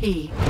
P.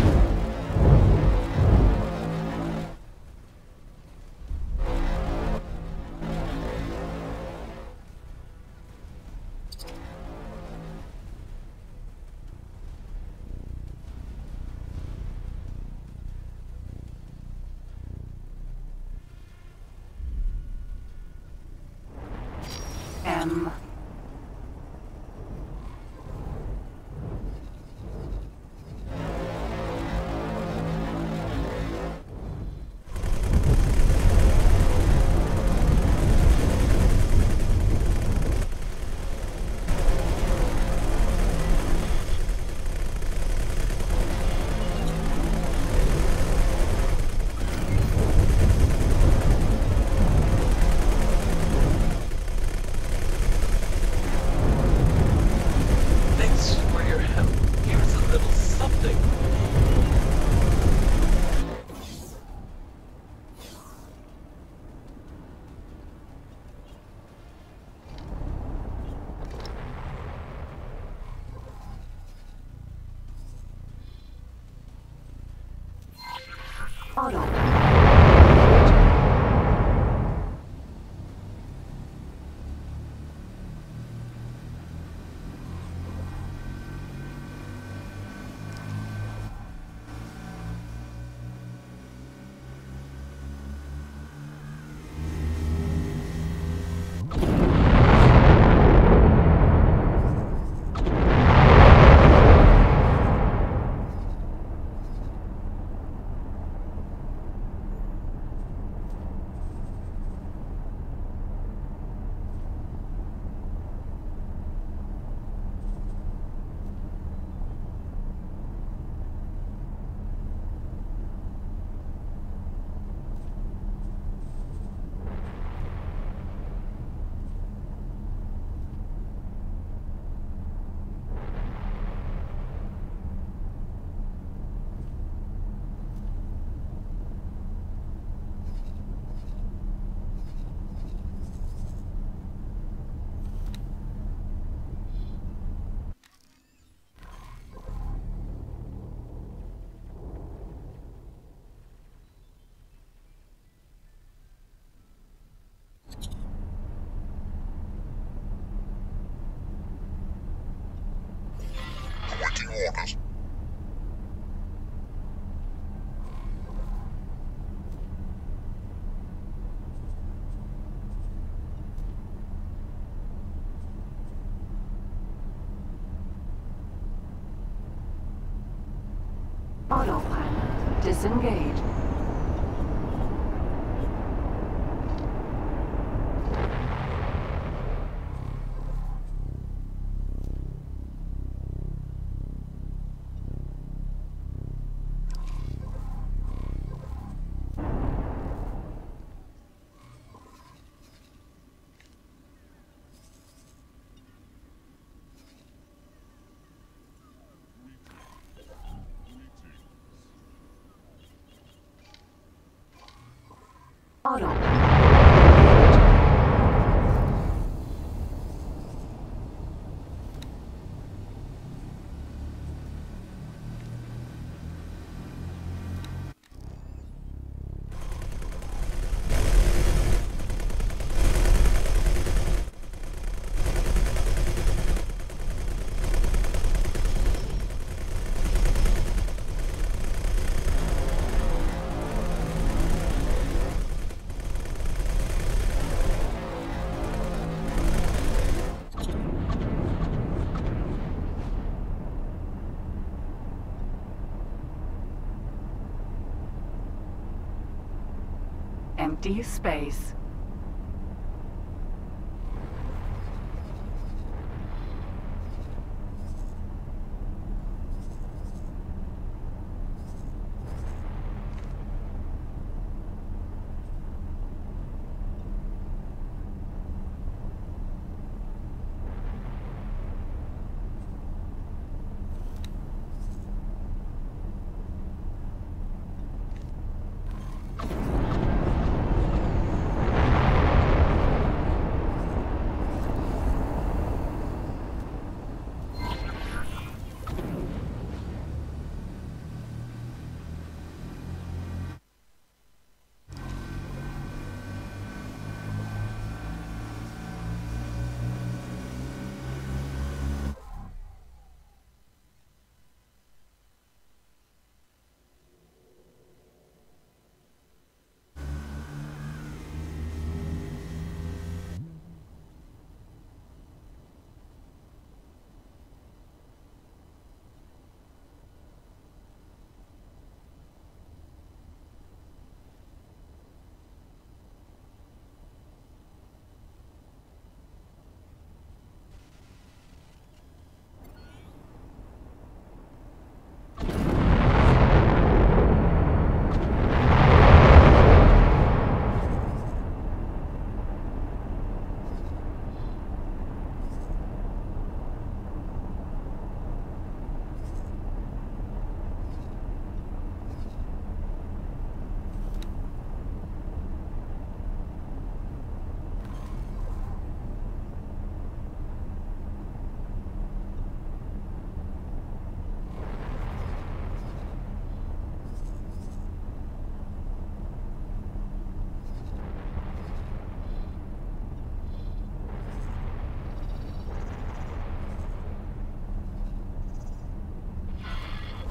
Disengage. Empty space.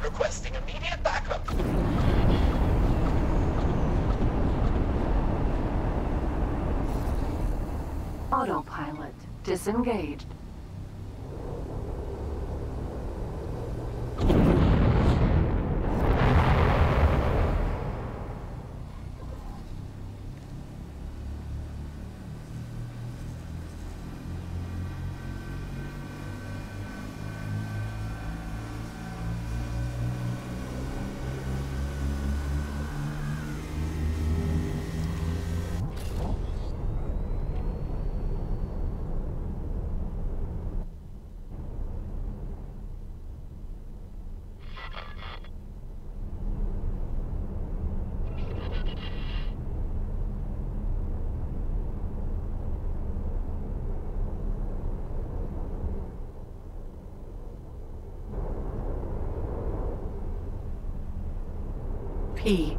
Requesting immediate backup. Autopilot disengaged. P.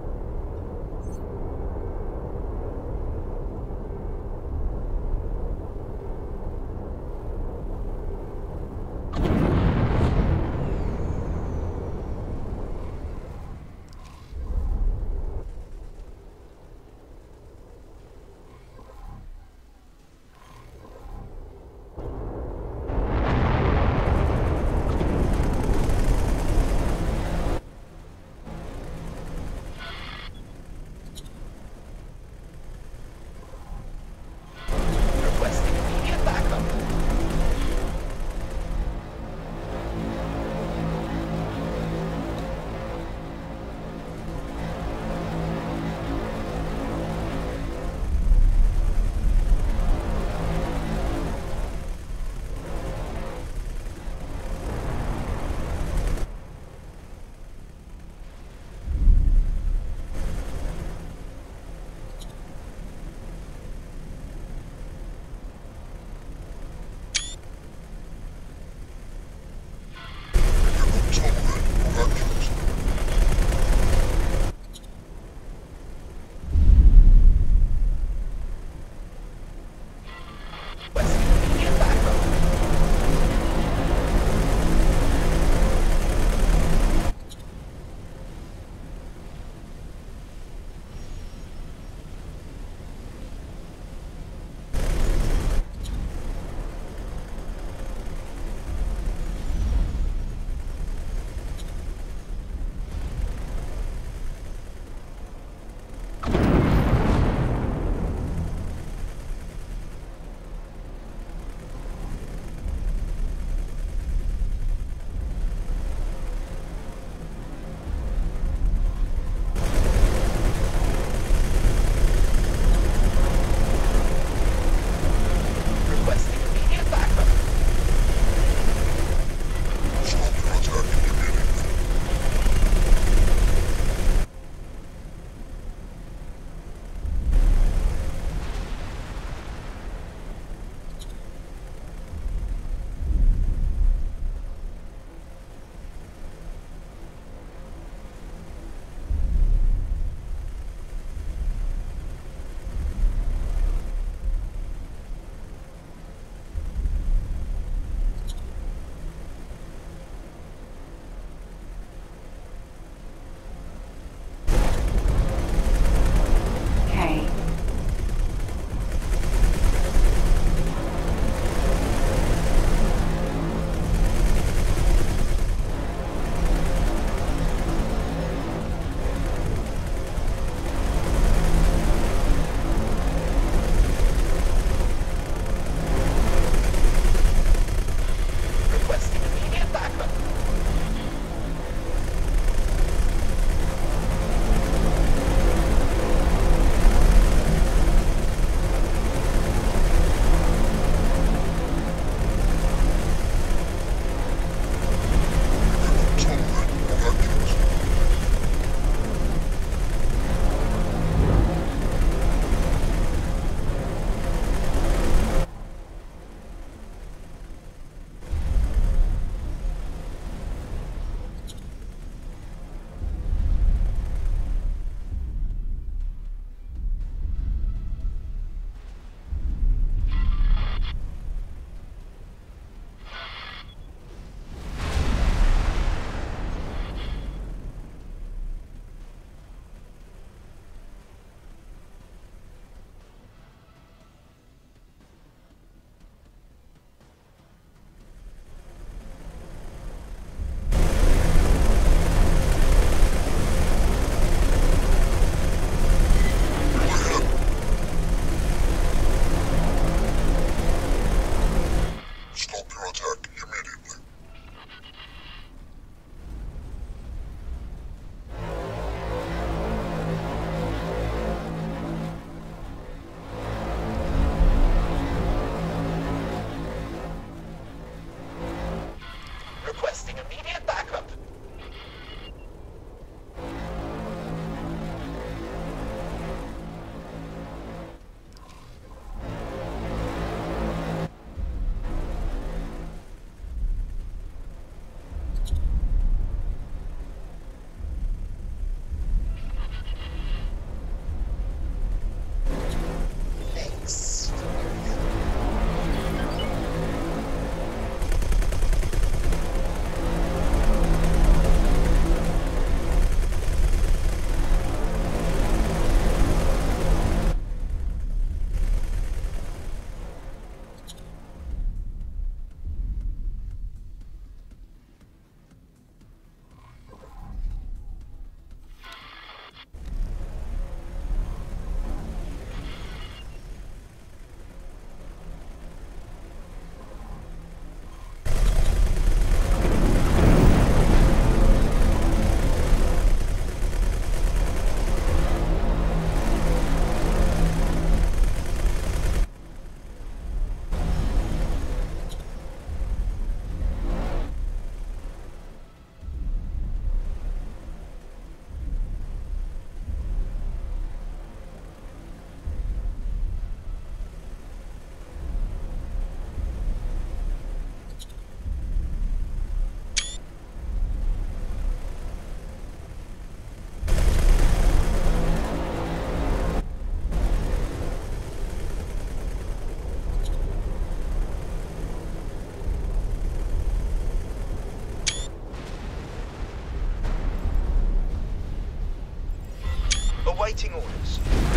Awaiting orders.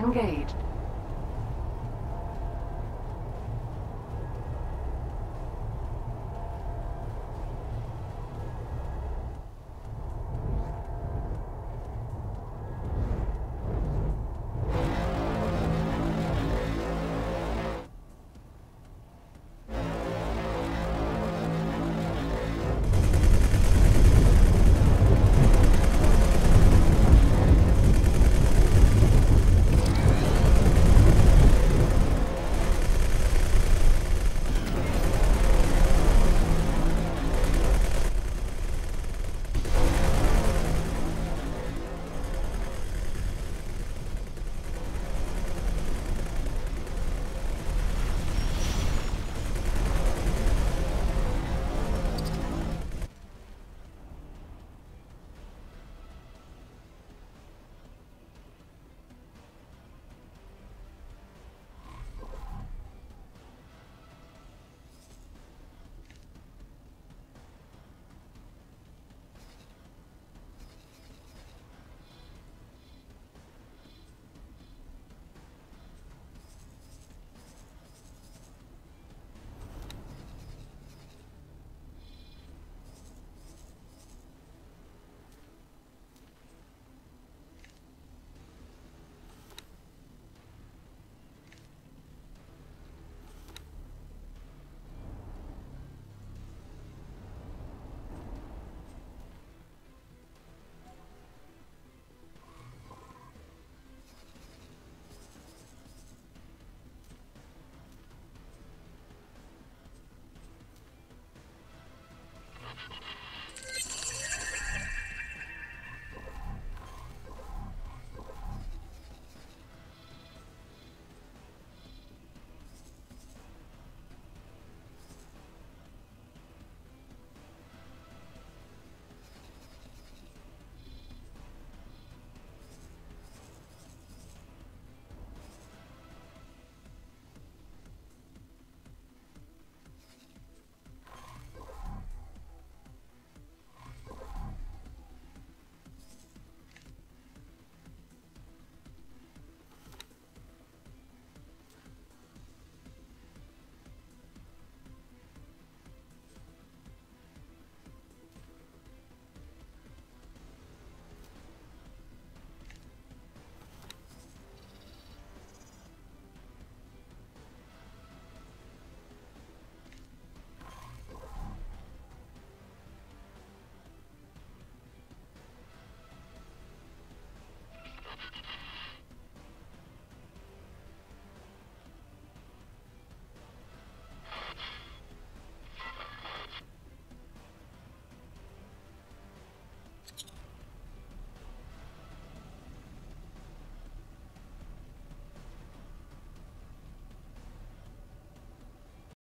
Disengaged.